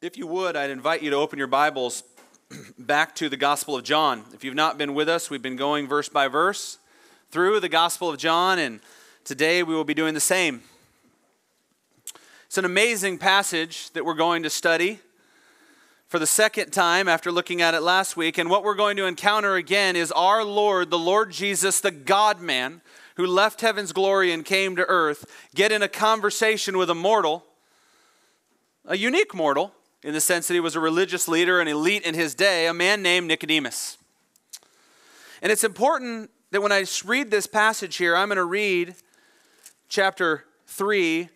If you would, I'd invite you to open your Bibles back to the Gospel of John. If you've not been with us, we've been going verse by verse through the Gospel of John, and today we will be doing the same. It's an amazing passage that we're going to study for the second time after looking at it last week. And what we're going to encounter again is our Lord, the Lord Jesus, the God man, who left heaven's glory and came to earth, get in a conversation with a mortal, a unique mortal in the sense that he was a religious leader, an elite in his day, a man named Nicodemus. And it's important that when I read this passage here, I'm going to read chapter 3,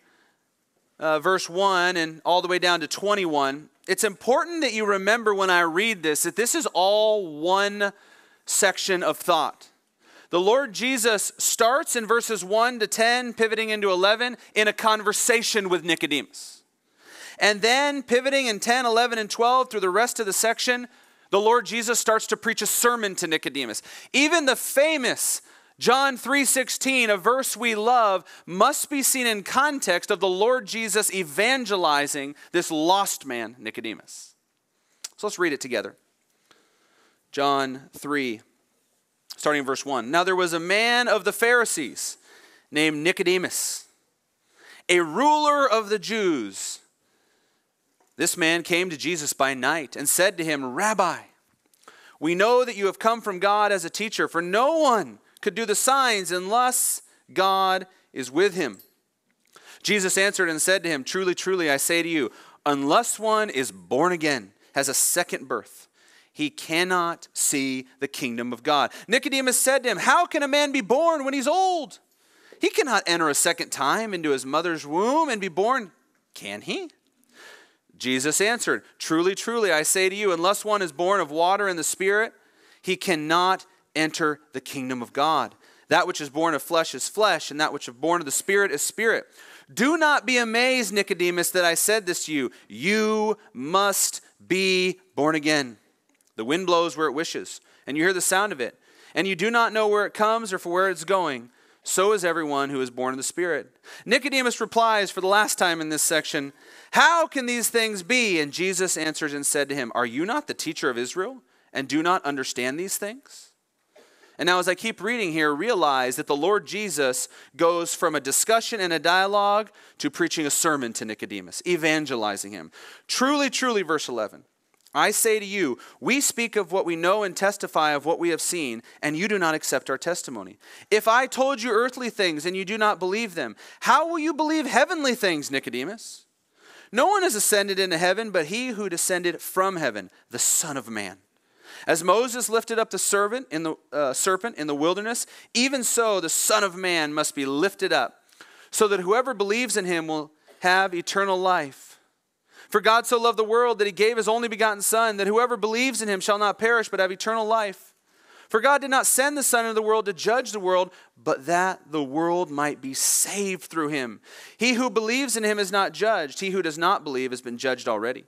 uh, verse 1, and all the way down to 21. It's important that you remember when I read this that this is all one section of thought. The Lord Jesus starts in verses 1 to 10, pivoting into 11, in a conversation with Nicodemus. And then, pivoting in 10, 11, and 12 through the rest of the section, the Lord Jesus starts to preach a sermon to Nicodemus. Even the famous John 3:16, a verse we love, must be seen in context of the Lord Jesus evangelizing this lost man, Nicodemus. So let's read it together. John 3, starting in verse 1. Now there was a man of the Pharisees named Nicodemus, a ruler of the Jews. This man came to Jesus by night and said to him, Rabbi, we know that you have come from God as a teacher, for no one could do the signs unless God is with him. Jesus answered and said to him, Truly, truly, I say to you, unless one is born again, has a second birth, he cannot see the kingdom of God. Nicodemus said to him, How can a man be born when he's old? He cannot enter a second time into his mother's womb and be born, can he? Jesus answered, Truly, truly, I say to you, unless one is born of water and the Spirit, he cannot enter the kingdom of God. That which is born of flesh is flesh, and that which is born of the Spirit is spirit. Do not be amazed, Nicodemus, that I said this to you. You must be born again. The wind blows where it wishes, and you hear the sound of it, and you do not know where it comes or for where it's going. So is everyone who is born of the Spirit. Nicodemus replies for the last time in this section, How can these things be? And Jesus answered and said to him, Are you not the teacher of Israel and do not understand these things? And now, as I keep reading here, realize that the Lord Jesus goes from a discussion and a dialogue to preaching a sermon to Nicodemus, evangelizing him. Truly, truly, verse 11. I say to you, we speak of what we know and testify of what we have seen, and you do not accept our testimony. If I told you earthly things and you do not believe them, how will you believe heavenly things, Nicodemus? No one has ascended into heaven but he who descended from heaven, the Son of Man. As Moses lifted up the servant in the uh, serpent in the wilderness, even so the Son of Man must be lifted up, so that whoever believes in him will have eternal life. For God so loved the world that he gave his only begotten Son, that whoever believes in him shall not perish but have eternal life. For God did not send the Son into the world to judge the world, but that the world might be saved through him. He who believes in him is not judged. He who does not believe has been judged already,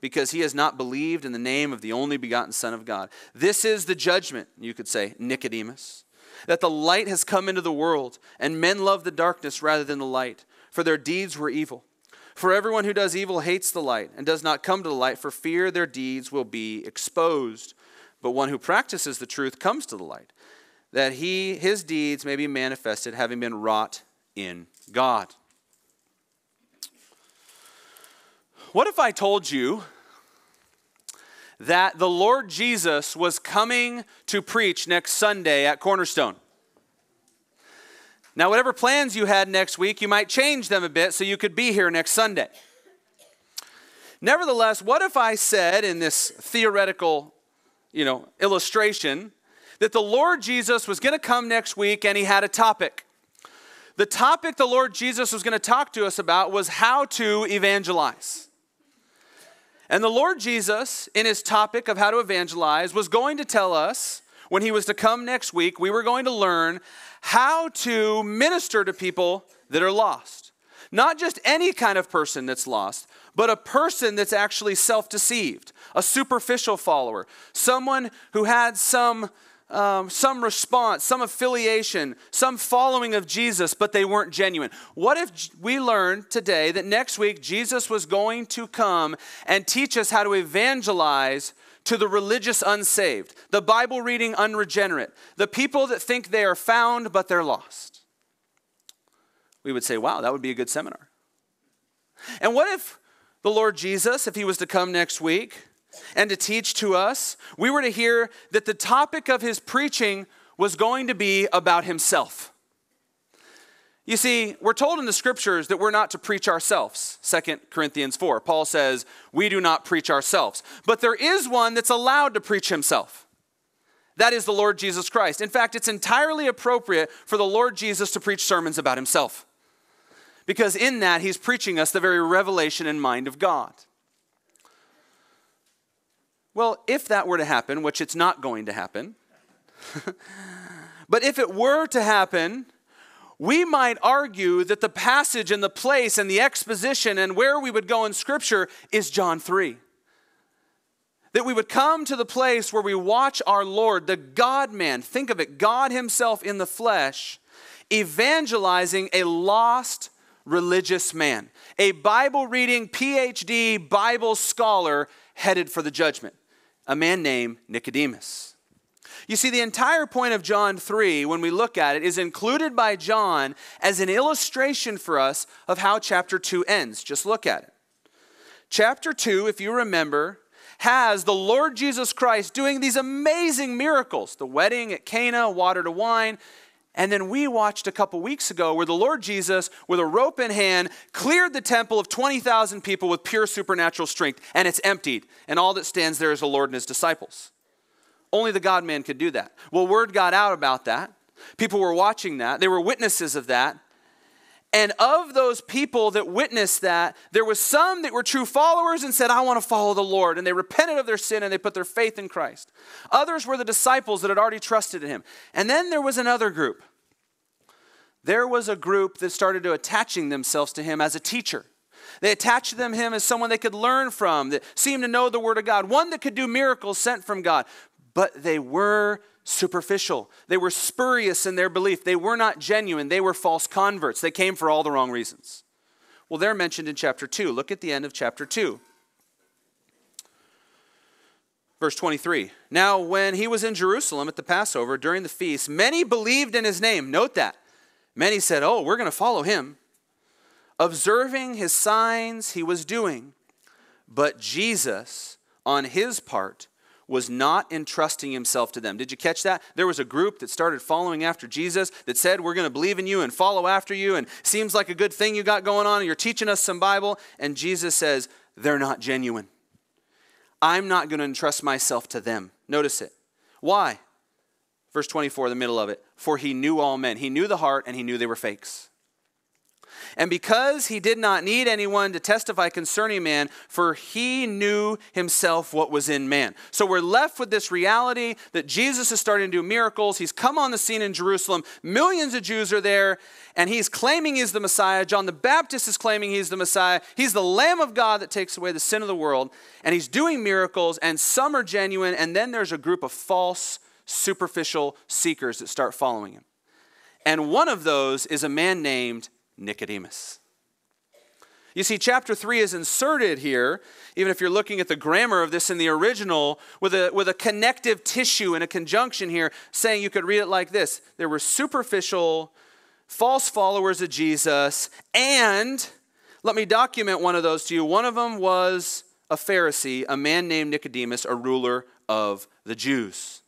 because he has not believed in the name of the only begotten Son of God. This is the judgment, you could say, Nicodemus, that the light has come into the world, and men love the darkness rather than the light, for their deeds were evil. For everyone who does evil hates the light and does not come to the light for fear their deeds will be exposed. But one who practices the truth comes to the light, that he his deeds may be manifested having been wrought in God. What if I told you that the Lord Jesus was coming to preach next Sunday at Cornerstone? Now, whatever plans you had next week, you might change them a bit so you could be here next Sunday. Nevertheless, what if I said in this theoretical, you know, illustration that the Lord Jesus was going to come next week and he had a topic? The topic the Lord Jesus was going to talk to us about was how to evangelize. And the Lord Jesus, in his topic of how to evangelize, was going to tell us when he was to come next week, we were going to learn how to minister to people that are lost. Not just any kind of person that's lost, but a person that's actually self deceived, a superficial follower, someone who had some um, some response, some affiliation, some following of Jesus, but they weren't genuine. What if we learned today that next week Jesus was going to come and teach us how to evangelize to the religious unsaved, the Bible reading unregenerate, the people that think they are found but they're lost? We would say, wow, that would be a good seminar. And what if the Lord Jesus, if he was to come next week, and to teach to us, we were to hear that the topic of his preaching was going to be about himself. You see, we're told in the scriptures that we're not to preach ourselves. 2 Corinthians 4. Paul says, We do not preach ourselves. But there is one that's allowed to preach himself. That is the Lord Jesus Christ. In fact, it's entirely appropriate for the Lord Jesus to preach sermons about himself. Because in that, he's preaching us the very revelation and mind of God. Well, if that were to happen, which it's not going to happen, but if it were to happen, we might argue that the passage and the place and the exposition and where we would go in Scripture is John 3. That we would come to the place where we watch our Lord, the God man, think of it, God Himself in the flesh, evangelizing a lost religious man, a Bible reading, PhD Bible scholar headed for the judgment a man named Nicodemus. You see, the entire point of John 3, when we look at it, is included by John as an illustration for us of how chapter 2 ends. Just look at it. Chapter 2, if you remember, has the Lord Jesus Christ doing these amazing miracles the wedding at Cana, water to wine, and then we watched a couple weeks ago where the Lord Jesus, with a rope in hand, cleared the temple of 20,000 people with pure supernatural strength, and it's emptied. And all that stands there is the Lord and his disciples. Only the God man could do that. Well, word got out about that. People were watching that, they were witnesses of that. And of those people that witnessed that, there was some that were true followers and said, I want to follow the Lord. And they repented of their sin and they put their faith in Christ. Others were the disciples that had already trusted in him. And then there was another group. There was a group that started to attaching themselves to him as a teacher. They attached them him as someone they could learn from, that seemed to know the word of God, one that could do miracles sent from God. But they were superficial. They were spurious in their belief. They were not genuine. They were false converts. They came for all the wrong reasons. Well, they're mentioned in chapter 2. Look at the end of chapter 2. Verse 23. Now, when he was in Jerusalem at the Passover during the feast, many believed in his name. Note that. Many said, Oh, we're going to follow him. Observing his signs he was doing. But Jesus, on his part, was not entrusting himself to them. Did you catch that? There was a group that started following after Jesus that said, We're going to believe in you and follow after you, and seems like a good thing you got going on, and you're teaching us some Bible. And Jesus says, They're not genuine. I'm not going to entrust myself to them. Notice it. Why? Verse 24, the middle of it. For he knew all men. He knew the heart, and he knew they were fakes. And because he did not need anyone to testify concerning man, for he knew himself what was in man. So we're left with this reality that Jesus is starting to do miracles. He's come on the scene in Jerusalem. Millions of Jews are there, and he's claiming he's the Messiah. John the Baptist is claiming he's the Messiah. He's the Lamb of God that takes away the sin of the world, and he's doing miracles, and some are genuine, and then there's a group of false, superficial seekers that start following him. And one of those is a man named Nicodemus. You see, chapter 3 is inserted here, even if you're looking at the grammar of this in the original, with a, with a connective tissue and a conjunction here, saying you could read it like this There were superficial, false followers of Jesus, and let me document one of those to you. One of them was a Pharisee, a man named Nicodemus, a ruler of the Jews.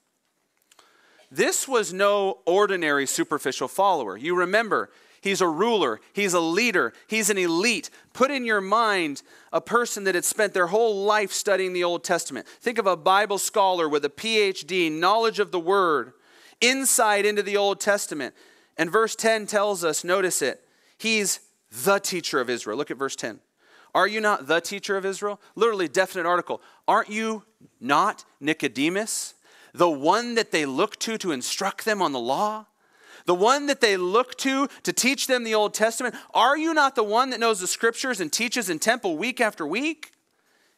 This was no ordinary superficial follower. You remember, He's a ruler. He's a leader. He's an elite. Put in your mind a person that had spent their whole life studying the Old Testament. Think of a Bible scholar with a PhD, knowledge of the Word, insight into the Old Testament. And verse 10 tells us, notice it, he's the teacher of Israel. Look at verse 10. Are you not the teacher of Israel? Literally, definite article. Aren't you not Nicodemus, the one that they look to to instruct them on the law? The one that they look to to teach them the Old Testament? Are you not the one that knows the scriptures and teaches in temple week after week?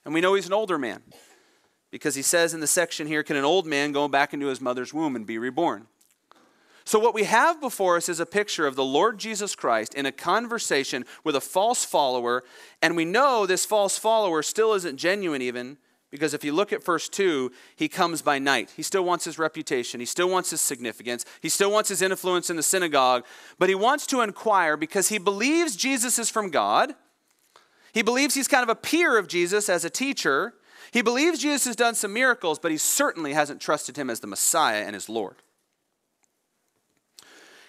And we know he's an older man. Because he says in the section here, can an old man go back into his mother's womb and be reborn? So, what we have before us is a picture of the Lord Jesus Christ in a conversation with a false follower, and we know this false follower still isn't genuine, even because if you look at verse 2, he comes by night. He still wants his reputation, he still wants his significance, he still wants his influence in the synagogue, but he wants to inquire because he believes Jesus is from God. He believes he's kind of a peer of Jesus as a teacher. He believes Jesus has done some miracles, but he certainly hasn't trusted him as the Messiah and his Lord.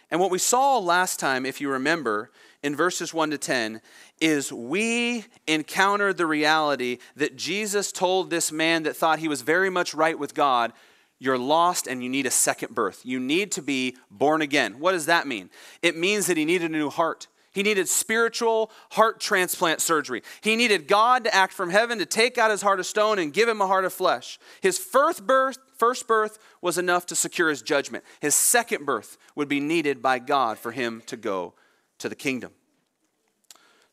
And what we saw last time, if you remember, in verses 1 to 10, is we encountered the reality that Jesus told this man that thought he was very much right with God, You're lost and you need a second birth. You need to be born again. What does that mean? It means that he needed a new heart. He needed spiritual heart transplant surgery. He needed God to act from heaven to take out his heart of stone and give him a heart of flesh. His first birth, first birth was enough to secure his judgment. His second birth would be needed by God for him to go to the kingdom.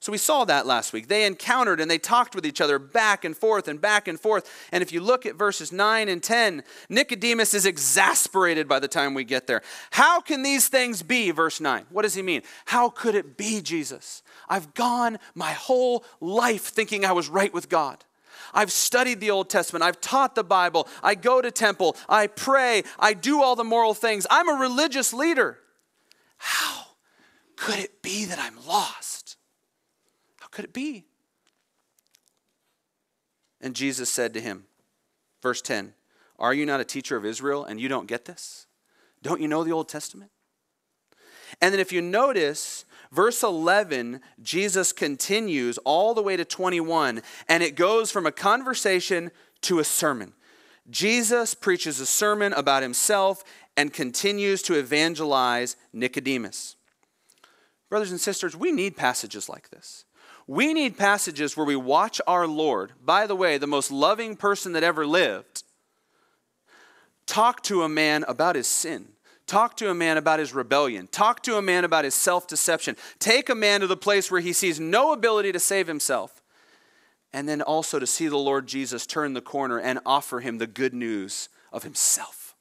So we saw that last week. They encountered and they talked with each other back and forth and back and forth. And if you look at verses 9 and 10, Nicodemus is exasperated by the time we get there. How can these things be? Verse 9. What does he mean? How could it be, Jesus? I've gone my whole life thinking I was right with God. I've studied the Old Testament. I've taught the Bible. I go to temple. I pray. I do all the moral things. I'm a religious leader. How could it be that I'm lost? How could it be? And Jesus said to him, verse 10, Are you not a teacher of Israel and you don't get this? Don't you know the Old Testament? And then if you notice, verse 11, Jesus continues all the way to 21, and it goes from a conversation to a sermon. Jesus preaches a sermon about himself and continues to evangelize Nicodemus. Brothers and sisters, we need passages like this. We need passages where we watch our Lord, by the way, the most loving person that ever lived, talk to a man about his sin. Talk to a man about his rebellion. Talk to a man about his self deception. Take a man to the place where he sees no ability to save himself. And then also to see the Lord Jesus turn the corner and offer him the good news of himself.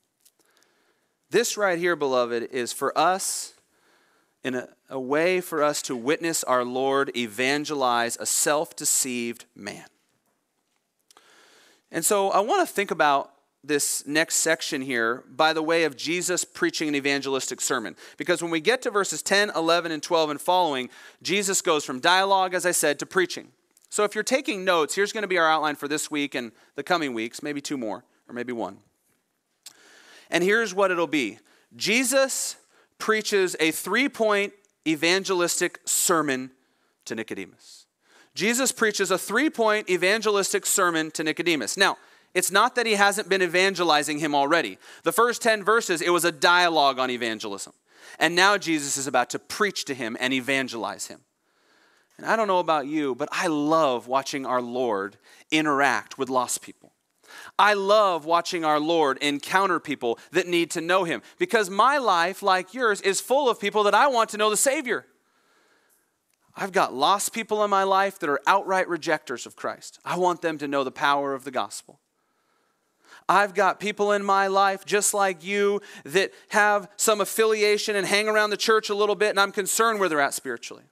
This right here, beloved, is for us in a, a way for us to witness our Lord evangelize a self deceived man. And so I want to think about this next section here by the way of Jesus preaching an evangelistic sermon. Because when we get to verses 10, 11, and 12 and following, Jesus goes from dialogue, as I said, to preaching. So if you're taking notes, here's going to be our outline for this week and the coming weeks, maybe two more, or maybe one. And here's what it'll be Jesus preaches a three point evangelistic sermon to Nicodemus. Jesus preaches a three point evangelistic sermon to Nicodemus. Now, it's not that he hasn't been evangelizing him already. The first 10 verses, it was a dialogue on evangelism. And now Jesus is about to preach to him and evangelize him. And I don't know about you, but I love watching our Lord interact with lost people. I love watching our Lord encounter people that need to know Him because my life, like yours, is full of people that I want to know the Savior. I've got lost people in my life that are outright rejectors of Christ. I want them to know the power of the gospel. I've got people in my life just like you that have some affiliation and hang around the church a little bit, and I'm concerned where they're at spiritually.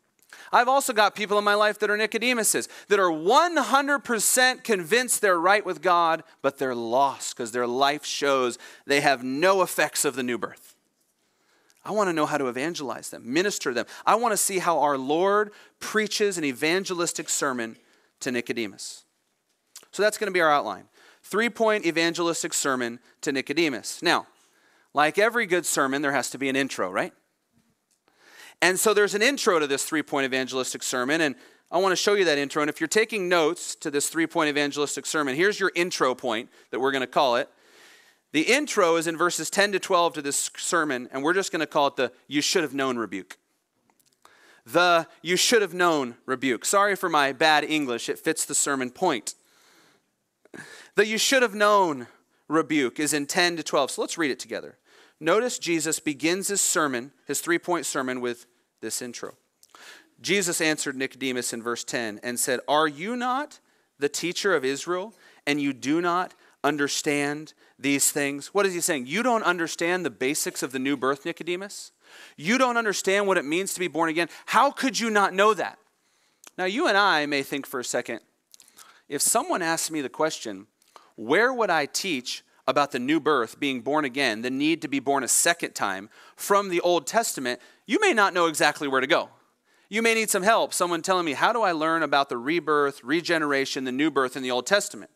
I've also got people in my life that are Nicodemuses, that are 100% convinced they're right with God, but they're lost because their life shows they have no effects of the new birth. I want to know how to evangelize them, minister them. I want to see how our Lord preaches an evangelistic sermon to Nicodemus. So that's going to be our outline. Three point evangelistic sermon to Nicodemus. Now, like every good sermon, there has to be an intro, right? And so there's an intro to this three point evangelistic sermon, and I want to show you that intro. And if you're taking notes to this three point evangelistic sermon, here's your intro point that we're going to call it. The intro is in verses 10 to 12 to this sermon, and we're just going to call it the you should have known rebuke. The you should have known rebuke. Sorry for my bad English, it fits the sermon point. The you should have known rebuke is in 10 to 12. So let's read it together. Notice Jesus begins his sermon, his three point sermon, with this intro. Jesus answered Nicodemus in verse 10 and said, Are you not the teacher of Israel, and you do not understand these things? What is he saying? You don't understand the basics of the new birth, Nicodemus? You don't understand what it means to be born again? How could you not know that? Now, you and I may think for a second if someone asked me the question, where would I teach about the new birth, being born again, the need to be born a second time from the Old Testament, you may not know exactly where to go. You may need some help, someone telling me, how do I learn about the rebirth, regeneration, the new birth in the Old Testament?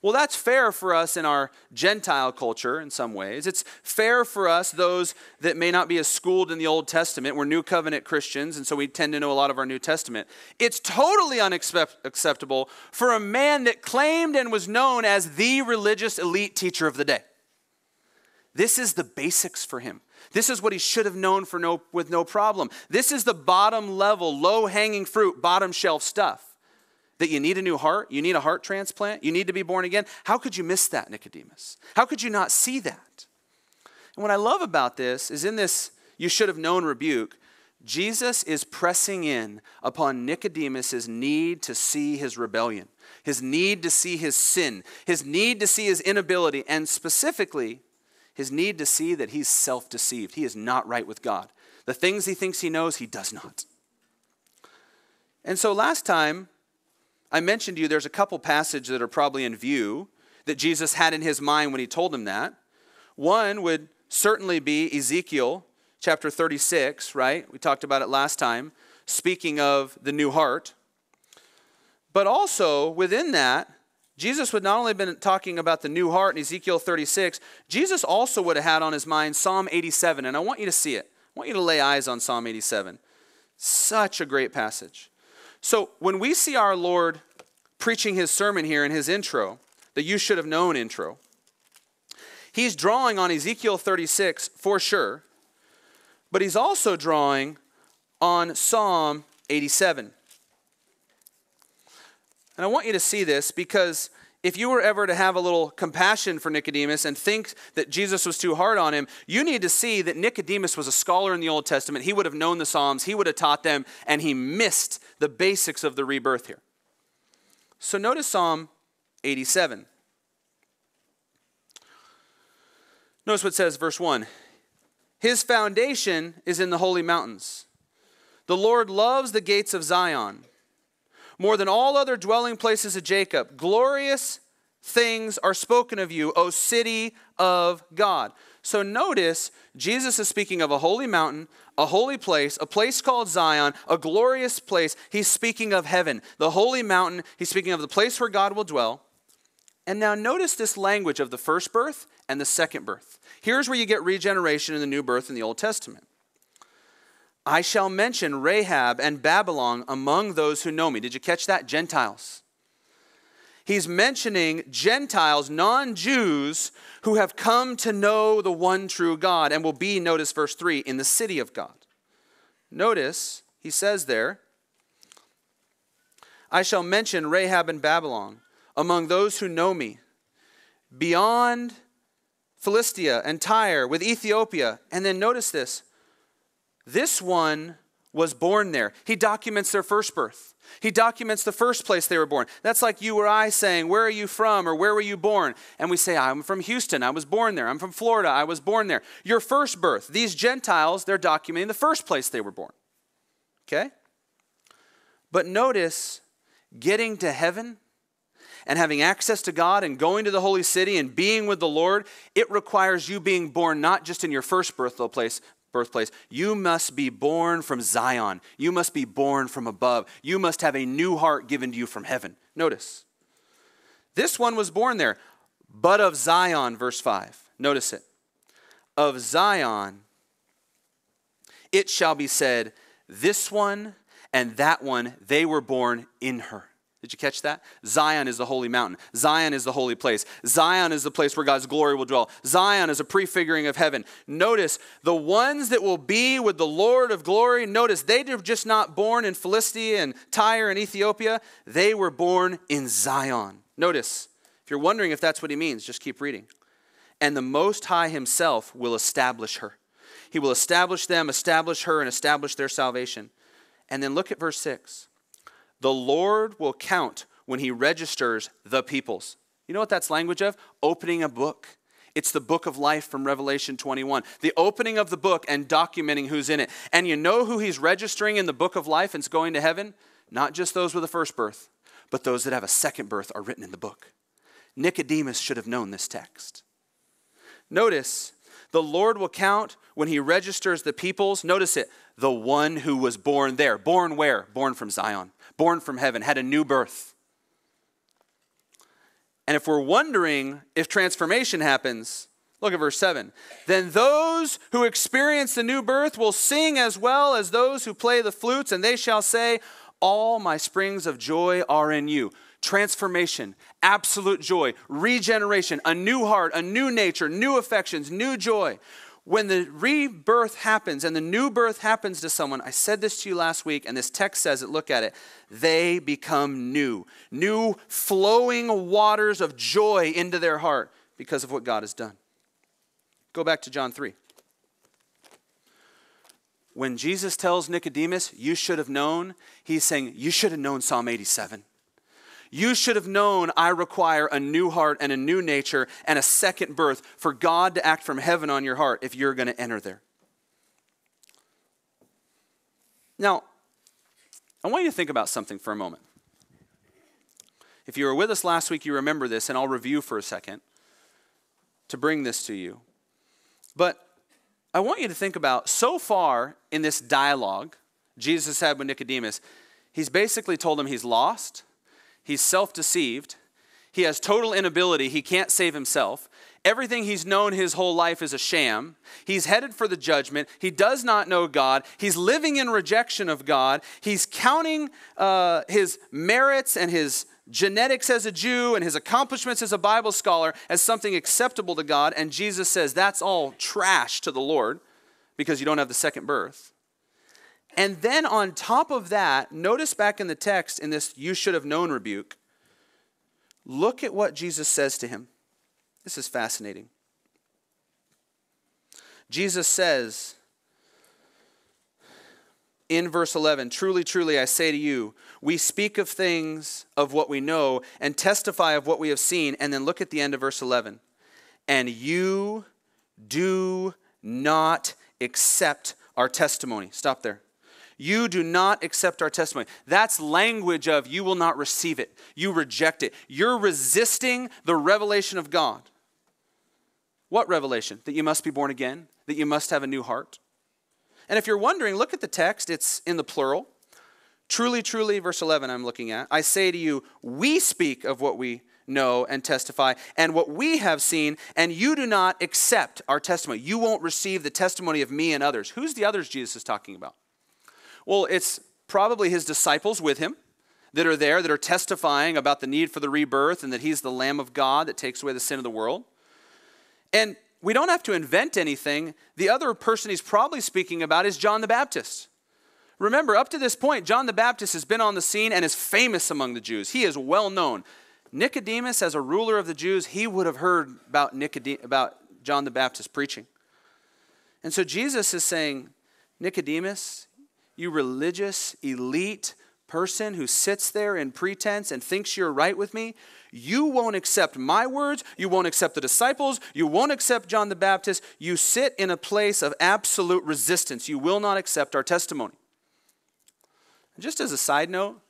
Well, that's fair for us in our Gentile culture in some ways. It's fair for us, those that may not be as schooled in the Old Testament. We're New Covenant Christians, and so we tend to know a lot of our New Testament. It's totally unacceptable for a man that claimed and was known as the religious elite teacher of the day. This is the basics for him. This is what he should have known for no, with no problem. This is the bottom level, low hanging fruit, bottom shelf stuff that you need a new heart, you need a heart transplant, you need to be born again. How could you miss that, Nicodemus? How could you not see that? And what I love about this is in this you should have known rebuke, Jesus is pressing in upon Nicodemus's need to see his rebellion, his need to see his sin, his need to see his inability, and specifically his need to see that he's self deceived. He is not right with God. The things he thinks he knows, he does not. And so last time, I mentioned to you there's a couple passages that are probably in view that Jesus had in his mind when he told him that. One would certainly be Ezekiel chapter 36, right? We talked about it last time, speaking of the new heart. But also within that, Jesus would not only have been talking about the new heart in Ezekiel 36, Jesus also would have had on his mind Psalm 87. And I want you to see it. I want you to lay eyes on Psalm 87. Such a great passage. So when we see our Lord preaching his sermon here in his intro, the you should have known intro, he's drawing on Ezekiel 36 for sure, but he's also drawing on Psalm 87. And I want you to see this because if you were ever to have a little compassion for Nicodemus and think that Jesus was too hard on him, you need to see that Nicodemus was a scholar in the Old Testament. He would have known the Psalms, he would have taught them, and he missed the basics of the rebirth here. So notice Psalm 87. Notice what says, verse 1 His foundation is in the holy mountains. The Lord loves the gates of Zion more than all other dwelling places of Jacob. Glorious things are spoken of you, O city of God. So notice, Jesus is speaking of a holy mountain, a holy place, a place called Zion, a glorious place. He's speaking of heaven, the holy mountain. He's speaking of the place where God will dwell. And now notice this language of the first birth and the second birth. Here's where you get regeneration in the new birth in the Old Testament. I shall mention Rahab and Babylon among those who know me. Did you catch that? Gentiles. He's mentioning Gentiles, non Jews, who have come to know the one true God and will be, notice verse 3, in the city of God. Notice, he says there, I shall mention Rahab and Babylon among those who know me, beyond Philistia and Tyre, with Ethiopia. And then notice this this one was born there. He documents their first birth. He documents the first place they were born. That's like you or I saying, Where are you from? or Where were you born? And we say, I'm from Houston. I was born there. I'm from Florida. I was born there. Your first birth. These Gentiles, they're documenting the first place they were born. Okay? But notice, getting to heaven and having access to God and going to the holy city and being with the Lord, it requires you being born not just in your first birthplace, birthplace. You must be born from Zion. You must be born from above. You must have a new heart given to you from heaven. Notice. This one was born there, but of Zion, verse 5. Notice it. Of Zion, it shall be said, This one and that one, they were born in her. Did you catch that? Zion is the holy mountain. Zion is the holy place. Zion is the place where God's glory will dwell. Zion is a prefiguring of heaven. Notice the ones that will be with the Lord of glory, notice they were just not born in Philistia and Tyre and Ethiopia. They were born in Zion. Notice, if you're wondering if that's what he means, just keep reading. And the Most High Himself will establish her. He will establish them, establish her, and establish their salvation. And then look at verse 6. The Lord will count when he registers the peoples. You know what that's language of? Opening a book. It's the book of life from Revelation 21. The opening of the book and documenting who's in it. And you know who he's registering in the book of life and it's going to heaven? Not just those with a first birth, but those that have a second birth are written in the book. Nicodemus should have known this text. Notice, the Lord will count when he registers the peoples. Notice it, the one who was born there. Born where? Born from Zion, born from heaven, had a new birth. And if we're wondering if transformation happens, look at verse 7. Then those who experience the new birth will sing as well as those who play the flutes, and they shall say, All my springs of joy are in you. Transformation, absolute joy, regeneration, a new heart, a new nature, new affections, new joy when the rebirth happens and the new birth happens to someone, I said this to you last week, and this text says it, look at it. They become new, new flowing waters of joy into their heart because of what God has done. Go back to John 3. When Jesus tells Nicodemus, You should have known, he's saying, You should have known Psalm 87. You should have known I require a new heart and a new nature and a second birth for God to act from heaven on your heart if you're going to enter there. Now, I want you to think about something for a moment. If you were with us last week, you remember this, and I'll review for a second to bring this to you. But I want you to think about so far in this dialogue Jesus had with Nicodemus, he's basically told him he's lost, He's self deceived. He has total inability. He can't save himself. Everything he's known his whole life is a sham. He's headed for the judgment. He does not know God. He's living in rejection of God. He's counting uh, his merits and his genetics as a Jew and his accomplishments as a Bible scholar as something acceptable to God. And Jesus says that's all trash to the Lord because you don't have the second birth. And then on top of that, notice back in the text in this you should have known rebuke, look at what Jesus says to him. This is fascinating. Jesus says in verse 11, Truly, truly, I say to you, we speak of things of what we know and testify of what we have seen. And then look at the end of verse 11. And you do not accept our testimony. Stop there. You do not accept our testimony. That's language of you will not receive it. You reject it. You're resisting the revelation of God. What revelation? That you must be born again, that you must have a new heart. And if you're wondering, look at the text, it's in the plural. Truly, truly, verse 11, I'm looking at. I say to you, we speak of what we know and testify, and what we have seen, and you do not accept our testimony. You won't receive the testimony of me and others. Who's the others Jesus is talking about? Well, it's probably his disciples with him that are there that are testifying about the need for the rebirth and that he's the Lamb of God that takes away the sin of the world. And we don't have to invent anything. The other person he's probably speaking about is John the Baptist. Remember, up to this point, John the Baptist has been on the scene and is famous among the Jews. He is well known. Nicodemus, as a ruler of the Jews, he would have heard about, Nicodem- about John the Baptist preaching. And so Jesus is saying, Nicodemus, you religious, elite person who sits there in pretense and thinks you're right with me, you won't accept my words. You won't accept the disciples. You won't accept John the Baptist. You sit in a place of absolute resistance. You will not accept our testimony. just as a side note,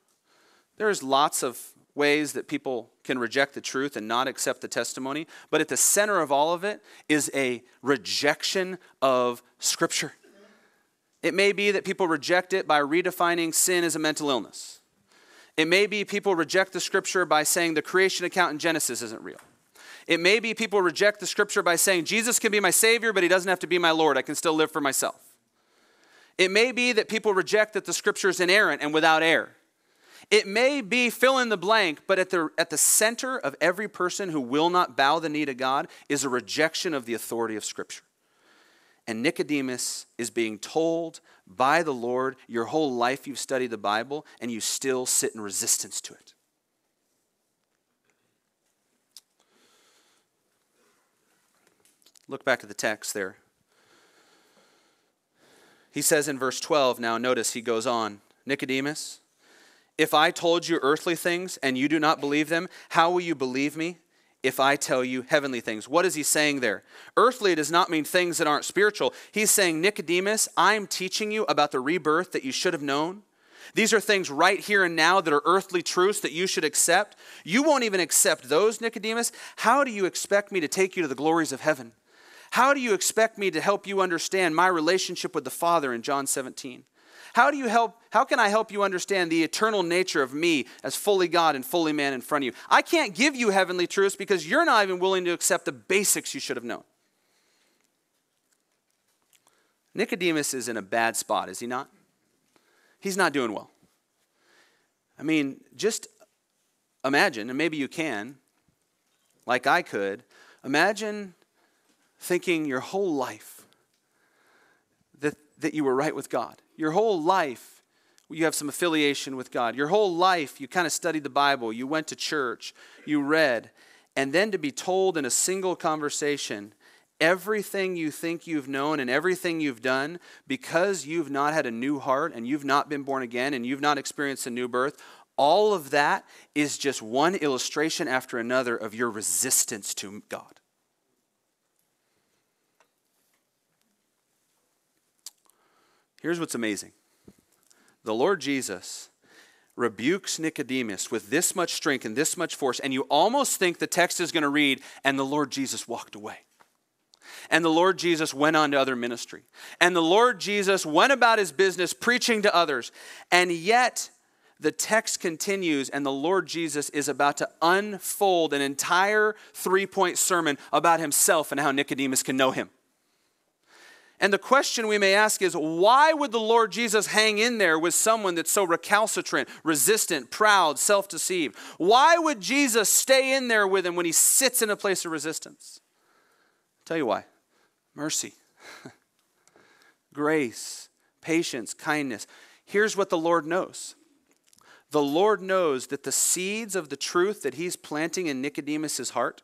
there's lots of ways that people can reject the truth and not accept the testimony, but at the center of all of it is a rejection of Scripture. It may be that people reject it by redefining sin as a mental illness. It may be people reject the scripture by saying the creation account in Genesis isn't real. It may be people reject the scripture by saying Jesus can be my Savior, but he doesn't have to be my Lord. I can still live for myself. It may be that people reject that the scripture is inerrant and without error. It may be fill in the blank, but at the, at the center of every person who will not bow the knee to God is a rejection of the authority of Scripture. And Nicodemus is being told by the Lord, your whole life you've studied the Bible, and you still sit in resistance to it. Look back at the text there. He says in verse 12, now notice he goes on Nicodemus, if I told you earthly things and you do not believe them, how will you believe me if I tell you heavenly things. What is he saying there? Earthly does not mean things that aren't spiritual. He's saying, Nicodemus, I'm teaching you about the rebirth that you should have known. These are things right here and now that are earthly truths that you should accept. You won't even accept those, Nicodemus. How do you expect me to take you to the glories of heaven? How do you expect me to help you understand my relationship with the Father in John 17? How do you help how can I help you understand the eternal nature of me as fully God and fully man in front of you? I can't give you heavenly truths because you're not even willing to accept the basics you should have known. Nicodemus is in a bad spot, is he not? He's not doing well. I mean, just imagine, and maybe you can, like I could, imagine thinking your whole life that, that you were right with God your whole life, you have some affiliation with God. Your whole life, you kind of studied the Bible, you went to church, you read, and then to be told in a single conversation everything you think you've known and everything you've done because you've not had a new heart and you've not been born again and you've not experienced a new birth, all of that is just one illustration after another of your resistance to God. Here's what's amazing the Lord Jesus rebukes Nicodemus with this much strength and this much force, and you almost think the text is going to read, and the Lord Jesus walked away. And the Lord Jesus went on to other ministry. And the Lord Jesus went about his business preaching to others. And yet, the text continues, and the Lord Jesus is about to unfold an entire three point sermon about himself and how Nicodemus can know him. And the question we may ask is why would the Lord Jesus hang in there with someone that's so recalcitrant, resistant, proud, self deceived? Why would Jesus stay in there with him when he sits in a place of resistance? I'll tell you why mercy, grace, patience, kindness. Here's what the Lord knows the Lord knows that the seeds of the truth that he's planting in Nicodemus's heart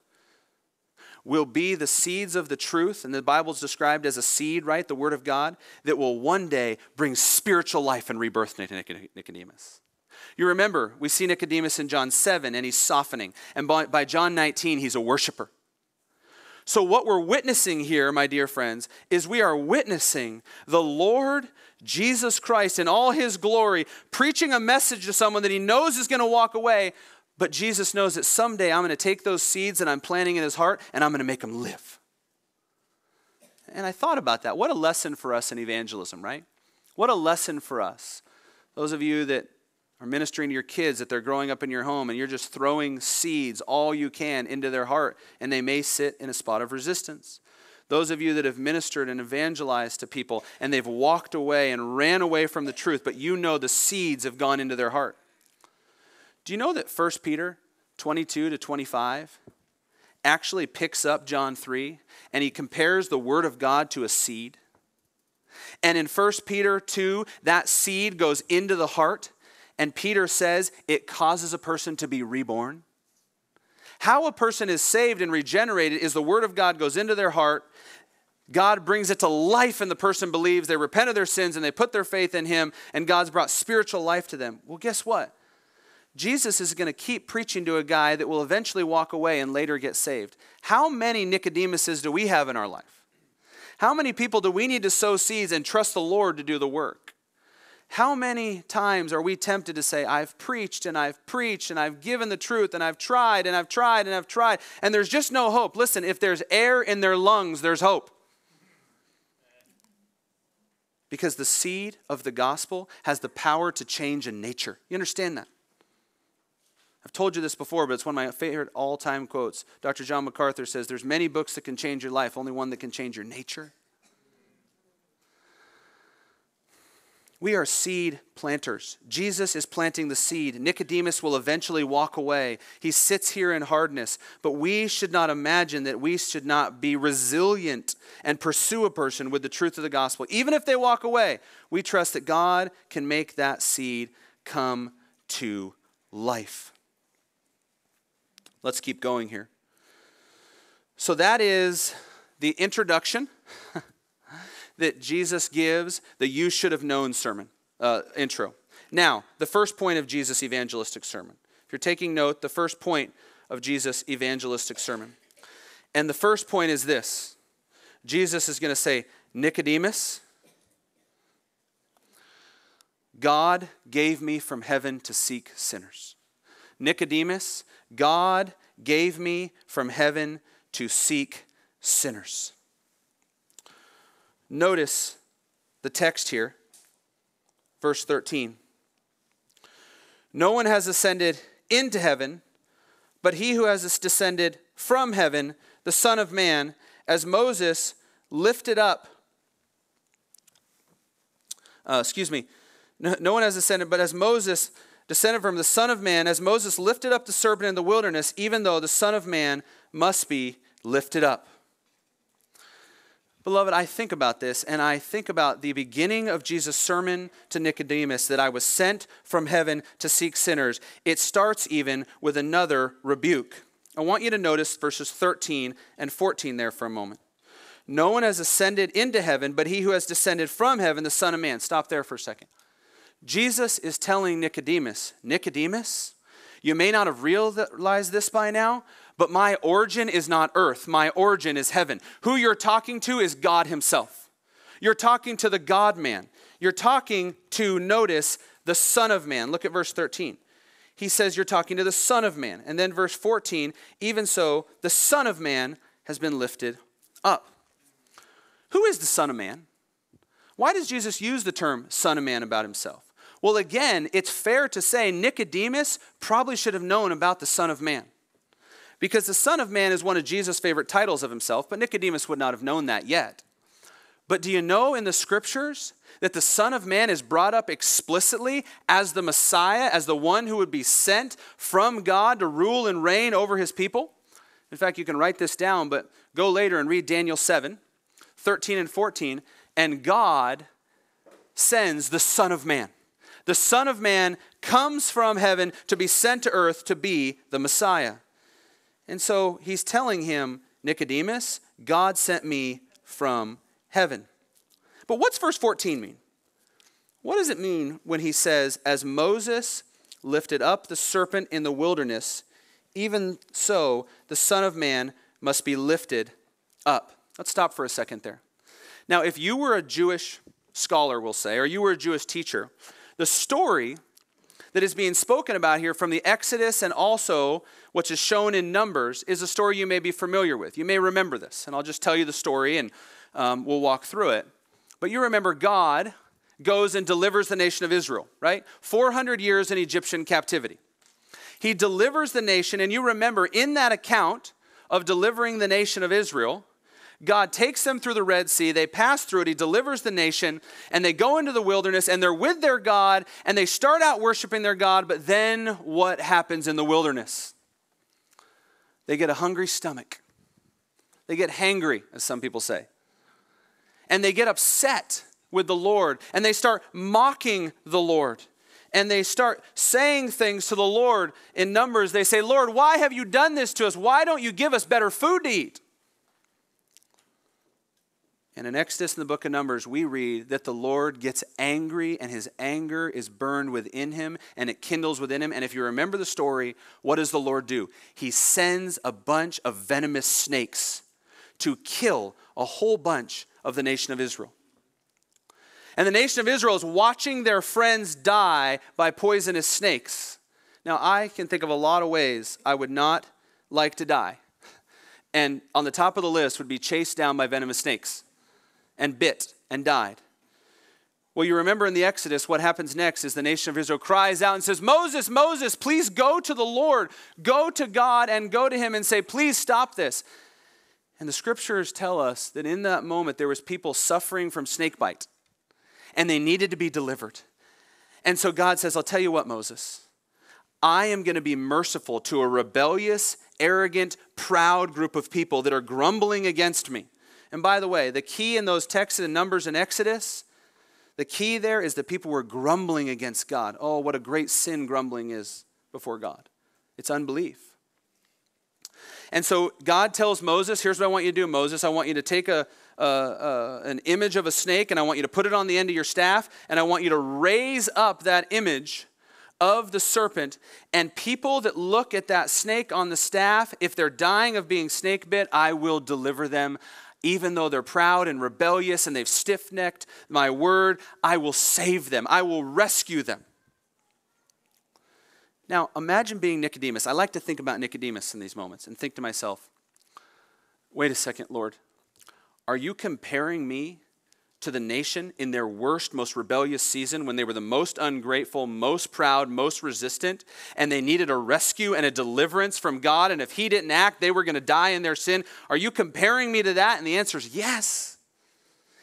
will be the seeds of the truth, and the Bible's described as a seed, right? The Word of God, that will one day bring spiritual life and rebirth to Nicodemus. You remember, we see Nicodemus in John 7, and he's softening. And by, by John 19, he's a worshiper. So, what we're witnessing here, my dear friends, is we are witnessing the Lord Jesus Christ in all his glory, preaching a message to someone that he knows is going to walk away, but Jesus knows that someday I'm going to take those seeds that I'm planting in his heart and I'm going to make them live. And I thought about that. What a lesson for us in evangelism, right? What a lesson for us. Those of you that are ministering to your kids that they're growing up in your home and you're just throwing seeds all you can into their heart and they may sit in a spot of resistance. Those of you that have ministered and evangelized to people and they've walked away and ran away from the truth, but you know the seeds have gone into their heart. Do you know that 1 Peter 22 to 25 actually picks up John 3 and he compares the Word of God to a seed? And in 1 Peter 2, that seed goes into the heart, and Peter says it causes a person to be reborn. How a person is saved and regenerated is the Word of God goes into their heart. God brings it to life, and the person believes. They repent of their sins and they put their faith in Him, and God's brought spiritual life to them. Well, guess what? Jesus is going to keep preaching to a guy that will eventually walk away and later get saved. How many Nicodemuses do we have in our life? How many people do we need to sow seeds and trust the Lord to do the work? How many times are we tempted to say, I've preached and I've preached and I've given the truth and I've tried and I've tried and I've tried and there's just no hope? Listen, if there's air in their lungs, there's hope. Because the seed of the gospel has the power to change in nature. You understand that? I've told you this before, but it's one of my favorite all time quotes. Dr. John MacArthur says, There's many books that can change your life, only one that can change your nature. We are seed planters. Jesus is planting the seed. Nicodemus will eventually walk away. He sits here in hardness, but we should not imagine that we should not be resilient and pursue a person with the truth of the gospel. Even if they walk away, we trust that God can make that seed come to life. Let's keep going here. So that is the introduction that Jesus gives, the you should have known sermon, uh, intro. Now, the first point of Jesus' evangelistic sermon. If you're taking note, the first point of Jesus' evangelistic sermon. And the first point is this Jesus is going to say, Nicodemus, God gave me from heaven to seek sinners. Nicodemus, God gave me from heaven to seek sinners. Notice the text here, verse 13. No one has ascended into heaven, but he who has descended from heaven, the Son of Man, as Moses lifted up. Uh, excuse me. No, no one has ascended, but as Moses descended from the Son of Man, as Moses lifted up the serpent in the wilderness, even though the Son of Man must be lifted up. Beloved, I think about this and I think about the beginning of Jesus' sermon to Nicodemus that I was sent from heaven to seek sinners. It starts even with another rebuke. I want you to notice verses 13 and 14 there for a moment. No one has ascended into heaven, but he who has descended from heaven, the Son of Man. Stop there for a second. Jesus is telling Nicodemus, Nicodemus, you may not have realized this by now, but my origin is not earth, my origin is heaven. Who you're talking to is God Himself. You're talking to the God man. You're talking to, notice, the Son of Man. Look at verse 13. He says you're talking to the Son of Man. And then verse 14, even so, the Son of Man has been lifted up. Who is the Son of Man? Why does Jesus use the term Son of Man about himself? Well, again, it's fair to say Nicodemus probably should have known about the Son of Man. Because the Son of Man is one of Jesus' favorite titles of himself, but Nicodemus would not have known that yet. But do you know in the scriptures that the Son of Man is brought up explicitly as the Messiah, as the one who would be sent from God to rule and reign over his people? In fact, you can write this down, but go later and read Daniel 7 13 and 14. And God sends the Son of Man. The Son of Man comes from heaven to be sent to earth to be the Messiah. And so he's telling him, Nicodemus, God sent me from heaven. But what's verse 14 mean? What does it mean when he says, As Moses lifted up the serpent in the wilderness, even so the Son of Man must be lifted up? Let's stop for a second there. Now, if you were a Jewish scholar, we'll say, or you were a Jewish teacher, the story that is being spoken about here from the Exodus and also which is shown in Numbers is a story you may be familiar with. You may remember this, and I'll just tell you the story and um, we'll walk through it. But you remember God goes and delivers the nation of Israel, right? 400 years in Egyptian captivity. He delivers the nation, and you remember in that account of delivering the nation of Israel, God takes them through the Red Sea, they pass through it, He delivers the nation, and they go into the wilderness and they're with their God and they start out worshiping their God, but then what happens in the wilderness? They get a hungry stomach. They get hangry, as some people say. And they get upset with the Lord and they start mocking the Lord and they start saying things to the Lord in Numbers. They say, Lord, why have you done this to us? Why don't you give us better food to eat? And in Exodus in the book of Numbers, we read that the Lord gets angry and his anger is burned within him and it kindles within him. And if you remember the story, what does the Lord do? He sends a bunch of venomous snakes to kill a whole bunch of the nation of Israel. And the nation of Israel is watching their friends die by poisonous snakes. Now, I can think of a lot of ways I would not like to die. And on the top of the list would be chased down by venomous snakes and bit and died. Well, you remember in the Exodus, what happens next is the nation of Israel cries out and says, Moses, Moses, please go to the Lord. Go to God and go to him and say, please stop this. And the scriptures tell us that in that moment there was people suffering from snake bite and they needed to be delivered. And so God says, I'll tell you what, Moses, I am going to be merciful to a rebellious, arrogant, proud group of people that are grumbling against me. And by the way, the key in those texts in Numbers and Exodus, the key there is that people were grumbling against God. Oh, what a great sin grumbling is before God. It's unbelief. And so God tells Moses, here's what I want you to do, Moses. I want you to take a, a, a, an image of a snake and I want you to put it on the end of your staff and I want you to raise up that image of the serpent, and people that look at that snake on the staff, if they're dying of being snake bit, I will deliver them. Even though they're proud and rebellious and they've stiff necked my word, I will save them. I will rescue them. Now, imagine being Nicodemus. I like to think about Nicodemus in these moments and think to myself, wait a second, Lord. Are you comparing me to the nation in their worst, most rebellious season when they were the most ungrateful, most proud, most resistant, and they needed a rescue and a deliverance from God? And if He didn't act, they were going to die in their sin. Are you comparing me to that? And the answer is yes.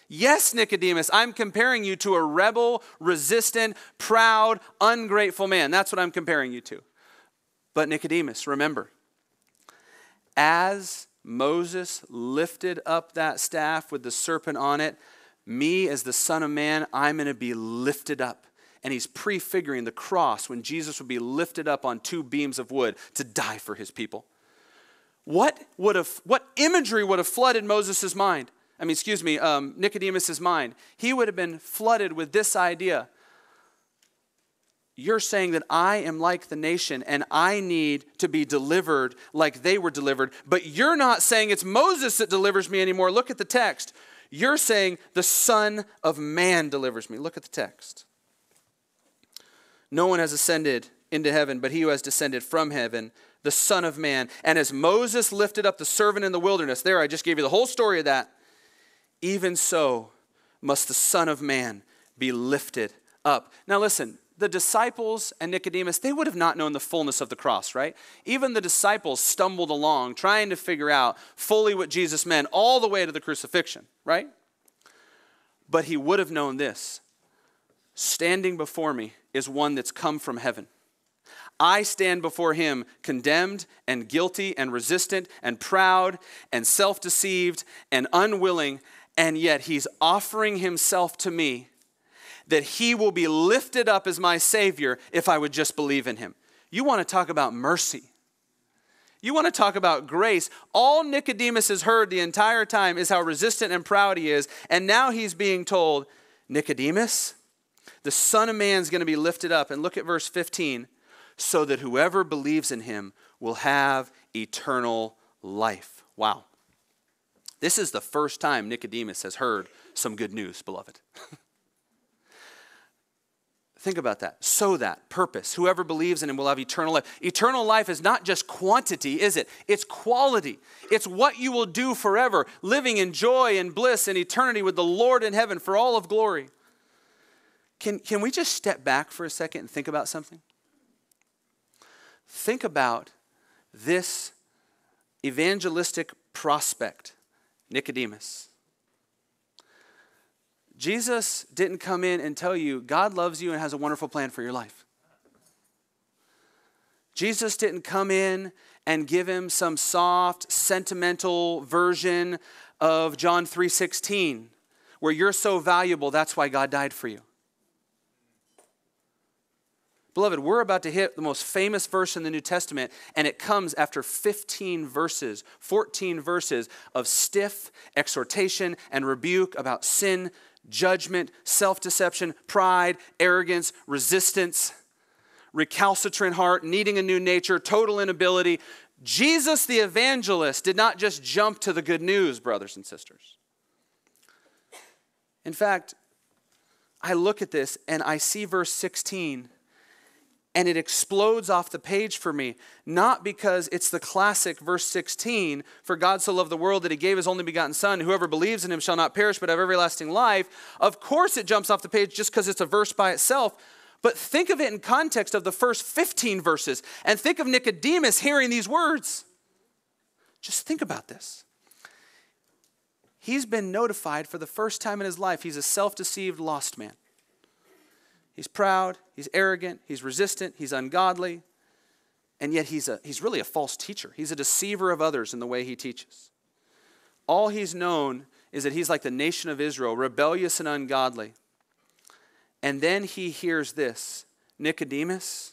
Yes, Nicodemus, I'm comparing you to a rebel, resistant, proud, ungrateful man. That's what I'm comparing you to. But Nicodemus, remember, as Moses lifted up that staff with the serpent on it, me as the Son of Man, I'm going to be lifted up. And he's prefiguring the cross when Jesus would be lifted up on two beams of wood to die for his people. What, would have, what imagery would have flooded Moses' mind? I mean, excuse me, um, Nicodemus' mind, he would have been flooded with this idea. You're saying that I am like the nation and I need to be delivered like they were delivered, but you're not saying it's Moses that delivers me anymore. Look at the text. You're saying the Son of Man delivers me. Look at the text. No one has ascended into heaven, but he who has descended from heaven, the Son of Man. And as Moses lifted up the servant in the wilderness, there I just gave you the whole story of that even so must the Son of Man be lifted up. Now, listen, the disciples and Nicodemus, they would have not known the fullness of the cross, right? Even the disciples stumbled along trying to figure out fully what Jesus meant all the way to the crucifixion, right? But he would have known this standing before me is one that's come from heaven. I stand before him condemned and guilty and resistant and proud and self deceived and unwilling and yet he's offering himself to me that he will be lifted up as my Savior if I would just believe in him. You want to talk about mercy. You want to talk about grace. All Nicodemus has heard the entire time is how resistant and proud he is. And now he's being told, Nicodemus, the Son of Man is going to be lifted up. And look at verse 15 so that whoever believes in him will have eternal life. Wow. This is the first time Nicodemus has heard some good news, beloved. Think about that. So that, purpose. Whoever believes in him will have eternal life. Eternal life is not just quantity, is it? It's quality. It's what you will do forever, living in joy and bliss and eternity with the Lord in heaven for all of glory. Can, can we just step back for a second and think about something? Think about this evangelistic prospect Nicodemus. Jesus didn't come in and tell you God loves you and has a wonderful plan for your life. Jesus didn't come in and give him some soft, sentimental version of John 3:16 where you're so valuable that's why God died for you. Beloved, we're about to hit the most famous verse in the New Testament, and it comes after 15 verses, 14 verses of stiff exhortation and rebuke about sin, judgment, self deception, pride, arrogance, resistance, recalcitrant heart, needing a new nature, total inability. Jesus the evangelist did not just jump to the good news, brothers and sisters. In fact, I look at this and I see verse 16 and it explodes off the page for me. Not because it's the classic verse 16, for God so loved the world that he gave his only begotten Son, whoever believes in him shall not perish but have everlasting life. Of course, it jumps off the page just because it's a verse by itself. But think of it in context of the first 15 verses and think of Nicodemus hearing these words. Just think about this. He's been notified for the first time in his life he's a self deceived, lost man. He's proud, he's arrogant, he's resistant, he's ungodly, and yet he's, a, he's really a false teacher. He's a deceiver of others in the way he teaches. All he's known is that he's like the nation of Israel, rebellious and ungodly. And then he hears this Nicodemus,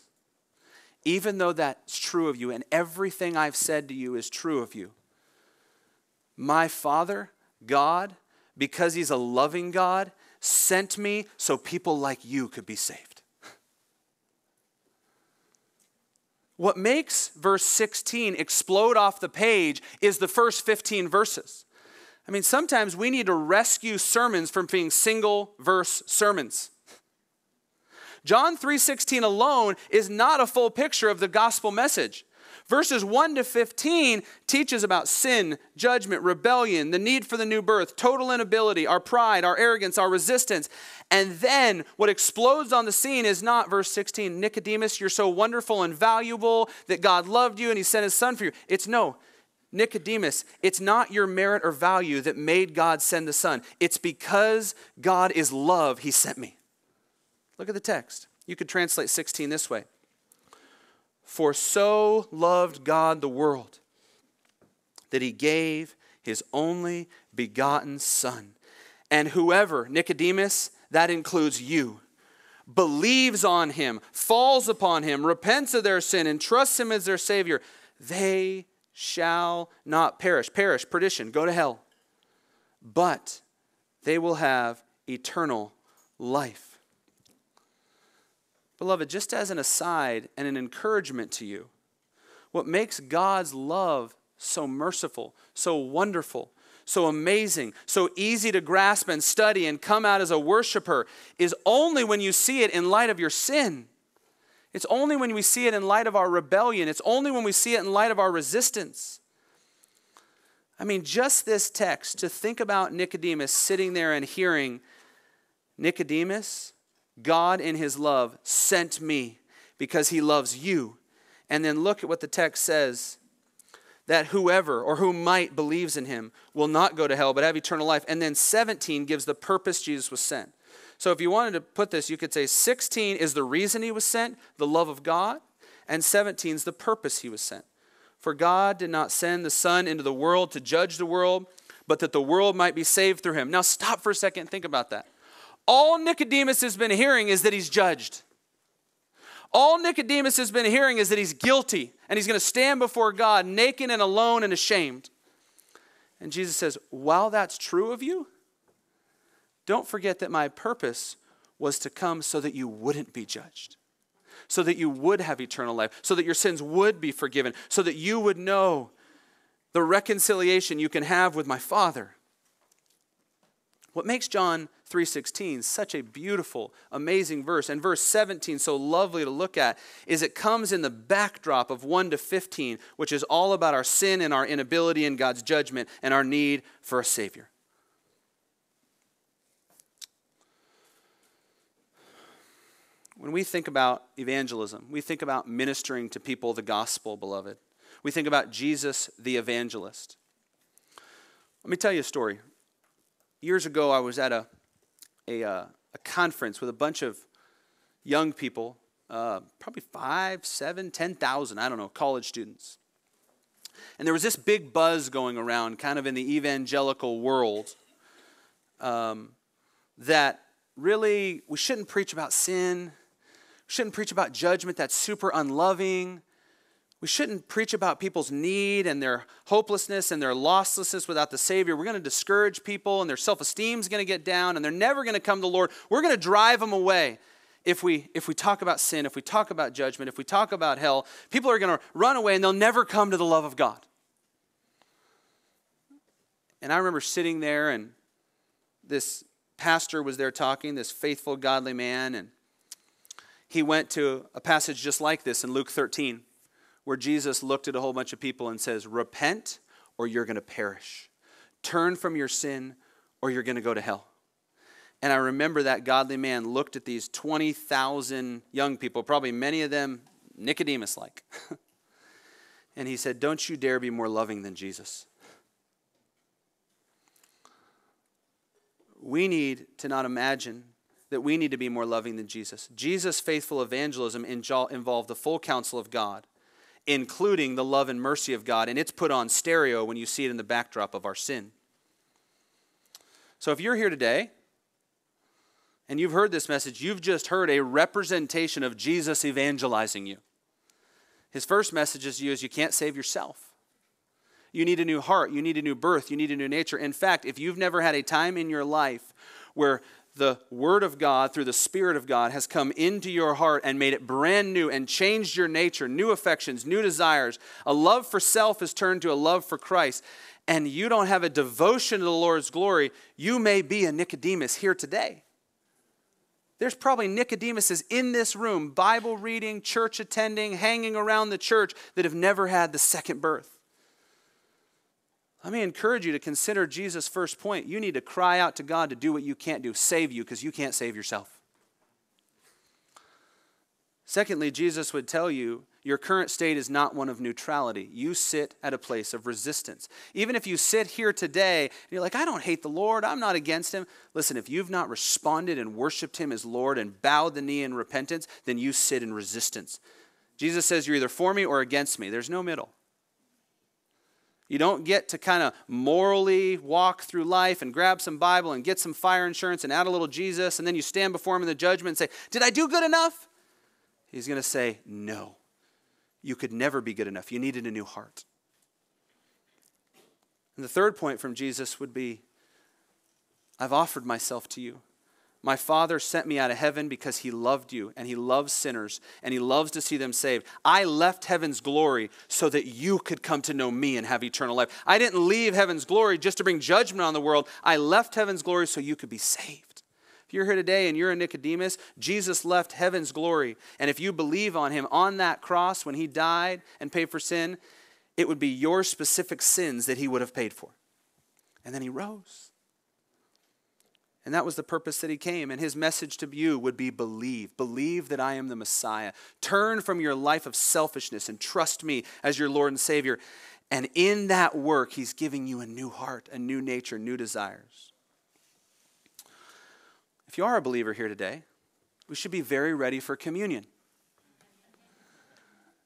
even though that's true of you, and everything I've said to you is true of you, my Father, God, because he's a loving God, sent me so people like you could be saved. What makes verse 16 explode off the page is the first 15 verses. I mean, sometimes we need to rescue sermons from being single verse sermons. John 3:16 alone is not a full picture of the gospel message. Verses 1 to 15 teaches about sin, judgment, rebellion, the need for the new birth, total inability, our pride, our arrogance, our resistance. And then what explodes on the scene is not verse 16, Nicodemus, you're so wonderful and valuable that God loved you and he sent his son for you. It's no, Nicodemus, it's not your merit or value that made God send the Son. It's because God is love, He sent me. Look at the text. You could translate 16 this way For so loved God the world that He gave His only begotten Son. And whoever, Nicodemus, that includes you, believes on Him, falls upon Him, repents of their sin, and trusts Him as their Savior, they shall not perish. Perish, perdition, go to hell. But they will have eternal life. Beloved, just as an aside and an encouragement to you, what makes God's love so merciful, so wonderful, so amazing, so easy to grasp and study and come out as a worshiper is only when you see it in light of your sin. It's only when we see it in light of our rebellion, it's only when we see it in light of our resistance. I mean, just this text to think about Nicodemus sitting there and hearing, Nicodemus, God in his love sent me because he loves you. And then look at what the text says that whoever or who might believes in him will not go to hell but have eternal life. And then 17 gives the purpose Jesus was sent. So if you wanted to put this, you could say 16 is the reason he was sent, the love of God, and 17 is the purpose he was sent. For God did not send the Son into the world to judge the world, but that the world might be saved through him. Now stop for a second and think about that. All Nicodemus has been hearing is that he's judged. All Nicodemus has been hearing is that he's guilty and he's going to stand before God naked and alone and ashamed. And Jesus says, While that's true of you, don't forget that my purpose was to come so that you wouldn't be judged, so that you would have eternal life, so that your sins would be forgiven, so that you would know the reconciliation you can have with my Father. What makes John 3:16 such a beautiful, amazing verse and verse 17 so lovely to look at is it comes in the backdrop of 1 to 15, which is all about our sin and our inability and God's judgment and our need for a savior. When we think about evangelism, we think about ministering to people the gospel, beloved. We think about Jesus the evangelist. Let me tell you a story. Years ago, I was at a, a, uh, a conference with a bunch of young people, uh, probably five, seven, ten thousand, I don't know, college students. And there was this big buzz going around, kind of in the evangelical world, um, that really we shouldn't preach about sin shouldn't preach about judgment that's super unloving. We shouldn't preach about people's need and their hopelessness and their lostlessness without the Savior. We're going to discourage people and their self esteem is going to get down and they're never going to come to the Lord. We're going to drive them away if we, if we talk about sin, if we talk about judgment, if we talk about hell. People are going to run away and they'll never come to the love of God. And I remember sitting there and this pastor was there talking, this faithful, godly man, and he went to a passage just like this in Luke 13, where Jesus looked at a whole bunch of people and says, Repent or you're going to perish. Turn from your sin or you're going to go to hell. And I remember that godly man looked at these 20,000 young people, probably many of them Nicodemus like. and he said, Don't you dare be more loving than Jesus. We need to not imagine that we need to be more loving than Jesus. Jesus' faithful evangelism involved the full counsel of God, including the love and mercy of God, and it's put on stereo when you see it in the backdrop of our sin. So if you're here today and you've heard this message, you've just heard a representation of Jesus evangelizing you. His first message to you is you can't save yourself. You need a new heart, you need a new birth, you need a new nature. In fact, if you've never had a time in your life where the Word of God, through the Spirit of God, has come into your heart and made it brand new and changed your nature, new affections, new desires. A love for self is turned to a love for Christ, and you don't have a devotion to the Lord's glory, you may be a Nicodemus here today. There's probably Nicodemuses in this room, Bible reading, church attending, hanging around the church, that have never had the second birth. Let me encourage you to consider Jesus' first point. You need to cry out to God to do what you can't do, save you, because you can't save yourself. Secondly, Jesus would tell you your current state is not one of neutrality. You sit at a place of resistance. Even if you sit here today and you're like, I don't hate the Lord, I'm not against him. Listen, if you've not responded and worshiped him as Lord and bowed the knee in repentance, then you sit in resistance. Jesus says you're either for me or against me. There's no middle. You don't get to kind of morally walk through life and grab some Bible and get some fire insurance and add a little Jesus, and then you stand before him in the judgment and say, Did I do good enough? He's going to say, No. You could never be good enough. You needed a new heart. And the third point from Jesus would be I've offered myself to you. My Father sent me out of heaven because He loved you and He loves sinners and He loves to see them saved. I left heaven's glory so that you could come to know me and have eternal life. I didn't leave heaven's glory just to bring judgment on the world. I left heaven's glory so you could be saved. If you're here today and you're a Nicodemus, Jesus left heaven's glory. And if you believe on Him on that cross when He died and paid for sin, it would be your specific sins that He would have paid for. And then He rose. And that was the purpose that he came. And his message to you would be believe. Believe that I am the Messiah. Turn from your life of selfishness and trust me as your Lord and Savior. And in that work, he's giving you a new heart, a new nature, new desires. If you are a believer here today, we should be very ready for communion.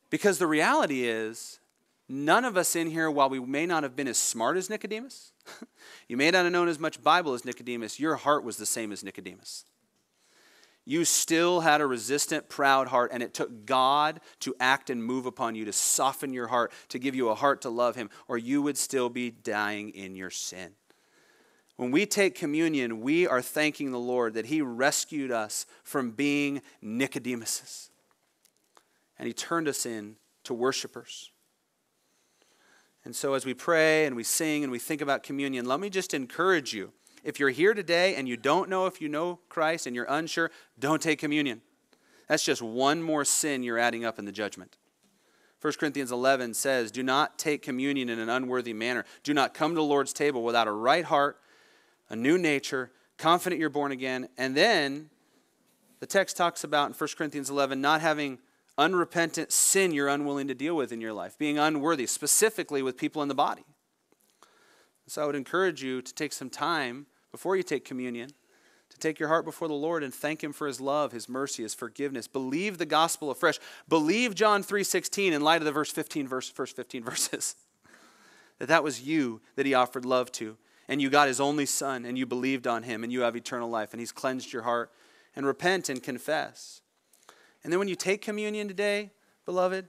Because the reality is, none of us in here, while we may not have been as smart as Nicodemus, you may not have known as much Bible as Nicodemus, your heart was the same as Nicodemus. You still had a resistant, proud heart, and it took God to act and move upon you to soften your heart, to give you a heart to love Him, or you would still be dying in your sin. When we take communion, we are thanking the Lord that He rescued us from being Nicodemuses. And He turned us in to worshipers. And so, as we pray and we sing and we think about communion, let me just encourage you. If you're here today and you don't know if you know Christ and you're unsure, don't take communion. That's just one more sin you're adding up in the judgment. 1 Corinthians 11 says, Do not take communion in an unworthy manner. Do not come to the Lord's table without a right heart, a new nature, confident you're born again. And then the text talks about in 1 Corinthians 11 not having unrepentant sin you're unwilling to deal with in your life, being unworthy, specifically with people in the body. So I would encourage you to take some time before you take communion to take your heart before the Lord and thank him for his love, his mercy, his forgiveness. Believe the gospel afresh. Believe John 3:16 in light of the verse 15 verse first 15 verses. that that was you that he offered love to and you got his only son and you believed on him and you have eternal life and he's cleansed your heart and repent and confess. And then when you take communion today, beloved,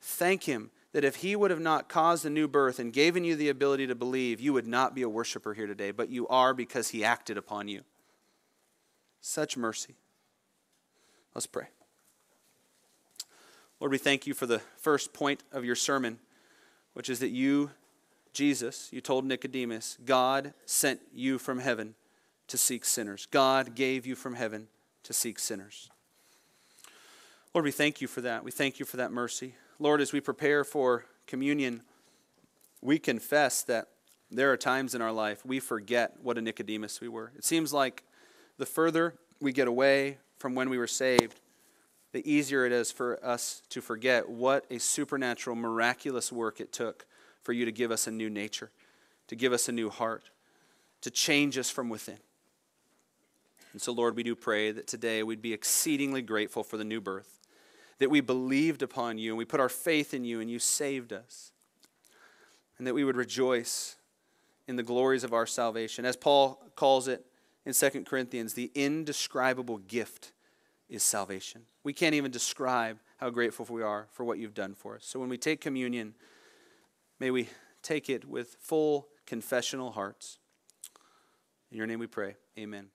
thank Him that if He would have not caused a new birth and given you the ability to believe, you would not be a worshiper here today, but you are because He acted upon you. Such mercy. Let's pray. Lord, we thank you for the first point of your sermon, which is that you, Jesus, you told Nicodemus, God sent you from heaven to seek sinners. God gave you from heaven to seek sinners. Lord, we thank you for that. We thank you for that mercy. Lord, as we prepare for communion, we confess that there are times in our life we forget what a Nicodemus we were. It seems like the further we get away from when we were saved, the easier it is for us to forget what a supernatural, miraculous work it took for you to give us a new nature, to give us a new heart, to change us from within. And so, Lord, we do pray that today we'd be exceedingly grateful for the new birth that we believed upon you and we put our faith in you and you saved us. And that we would rejoice in the glories of our salvation. As Paul calls it in 2 Corinthians, the indescribable gift is salvation. We can't even describe how grateful we are for what you've done for us. So when we take communion, may we take it with full confessional hearts. In your name we pray. Amen.